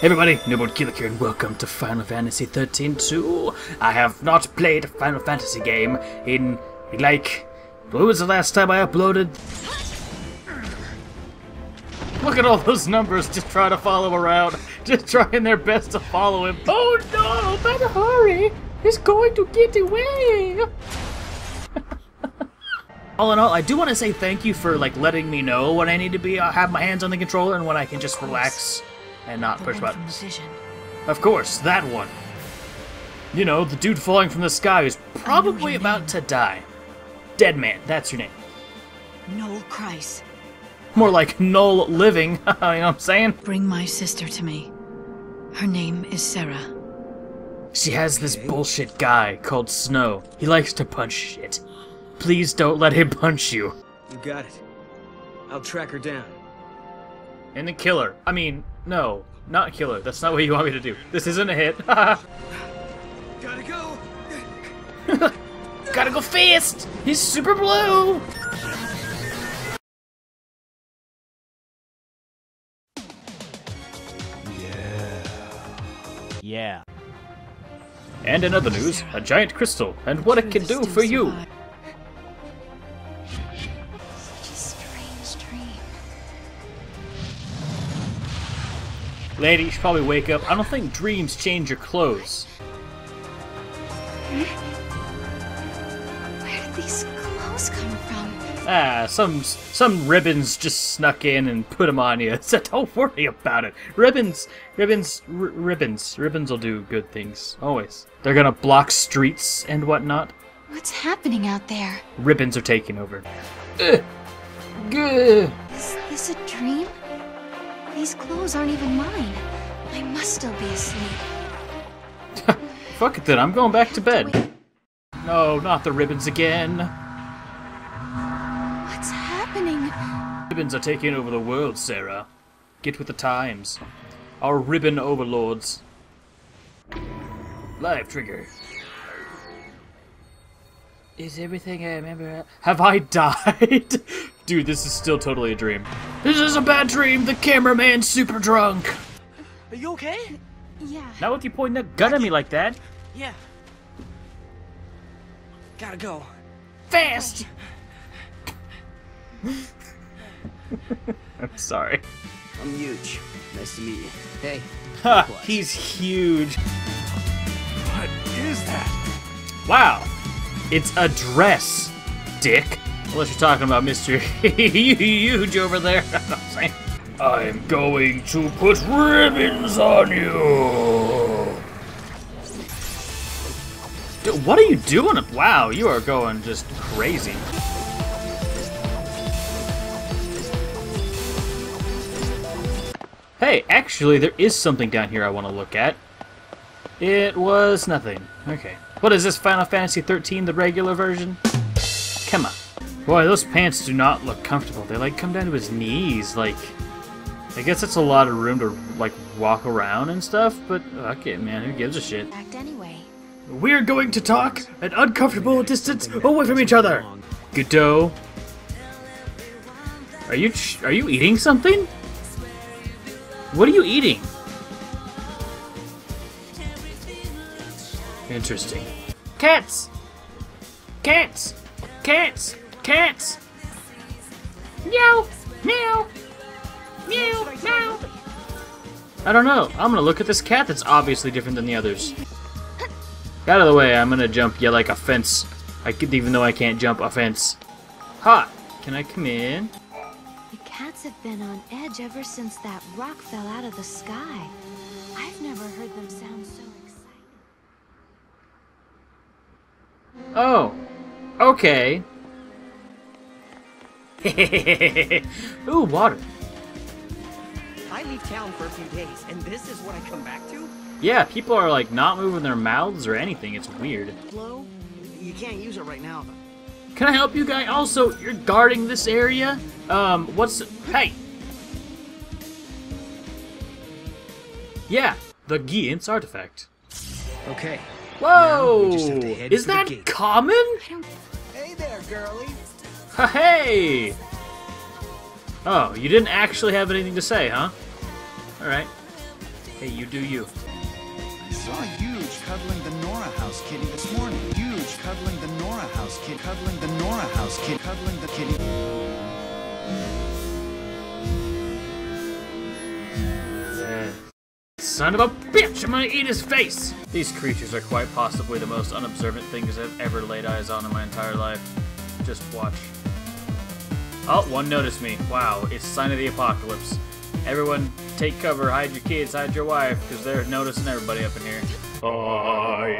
Hey everybody, Newborn Kilik here and welcome to Final Fantasy 13 2. I have not played a Final Fantasy game in, like, when was the last time I uploaded? Look at all those numbers just trying to follow around, just trying their best to follow him. Oh no, better hurry! He's going to get away! all in all, I do want to say thank you for like letting me know when I need to be uh, have my hands on the controller and when I can just relax and not The push one buttons. Of course, that one. You know, the dude falling from the sky who's probably about name. to die. Dead man, that's your name. Noel Kreiss. More like null living, you know what I'm saying? Bring my sister to me. Her name is Serah. She has this bullshit guy called Snow. He likes to punch shit. Please don't let him punch you. You got it. I'll track her down. And the killer. I mean, no, not kill her. That's not what you want me to do. This isn't a hit. Gotta go. Gotta go! go fast! He's super blue! Yeah. Yeah. And in other news, a giant crystal, and what it can do for you. Lady, you should probably wake up. I don't think dreams change your clothes. Hmm? Where did these clothes come from? Ah, some some ribbons just snuck in and put them on you. So don't worry about it. Ribbons, ribbons, r- ribbons, ribbons will do good things always. They're gonna block streets and whatnot. What's happening out there? Ribbons are taking over. Ugh. Gah. Is this a dream? These clothes aren't even mine. I must still be asleep. Fuck it then. I'm going back to bed. No, not the ribbons again. What's happening? Ribbons are taking over the world, Serah. Get with the times. Our ribbon overlords. Live trigger. Is everything I remember? Have I died? Dude, this is still totally a dream. This is a bad dream. The cameraman's super drunk. Are you okay? Yeah. Not with you pointing a gun at me like that. Yeah. Gotta go. Fast. I'm sorry. I'm huge. Nice to meet you. Hey. Ha, he's huge. What is that? Wow, it's a dress, dick. Unless you're talking about Mr. Huge over there. I'm saying. I'm going to put ribbons on you. Dude, what are you doing? Wow, you are going just crazy. Hey, actually, there is something down here I want to look at. It was nothing. Okay. What is this, Final Fantasy 13, the regular version? Come on. Boy, those pants do not look comfortable. They, like, come down to his knees, like... I guess that's a lot of room to, like, walk around and stuff, but okay, man, who gives a shit? Act anyway. We're going to talk at uncomfortable distance away from each other. Gadot. Are you ch- are you eating something? What are you eating? Interesting. Cats. Cats. Cats. Cats. Meow. Meow. Meow. Meow. I don't know. I'm gonna look at this cat that's obviously different than the others. Out of the way, I'm gonna jump yeah like a fence. I could even though I can't jump a fence. Ha! Can I come in? The cats have been on edge ever since that rock fell out of the sky. I've never heard them sound so excited. Oh. Okay. Ooh, water. I leave town for a few days, and this is what I come back to? Yeah, people are like not moving their mouths or anything. It's weird. Blow? You can't use it right now, though. Can I help you guys? Also, you're guarding this area. Um, what's hey? Yeah, the Giant's artifact. Okay. Whoa! we just have to head Is that common? Hey there, girlie. Hey! Oh, you didn't actually have anything to say, huh? Alright. Hey, you do you. I saw Huge cuddling the Nora House kitty this morning. Huge cuddling the Nora House kitty. Cuddling the Nora House kitty. Cuddling the kitty. Son of a bitch! I'm gonna eat his face! These creatures are quite possibly the most unobservant things I've ever laid eyes on in my entire life. Just watch. Oh, one noticed me. Wow, it's sign of the apocalypse. Everyone, take cover, hide your kids, hide your wife, because they're noticing everybody up in here. I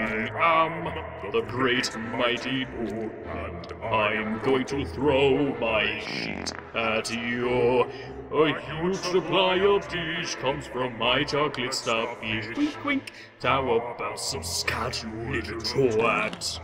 am the great mighty Boo, and I'm going to throw my sheet at you. A huge supply of dish comes from my chocolate stuffed. Wink, wink. How about some scotch, you little twat?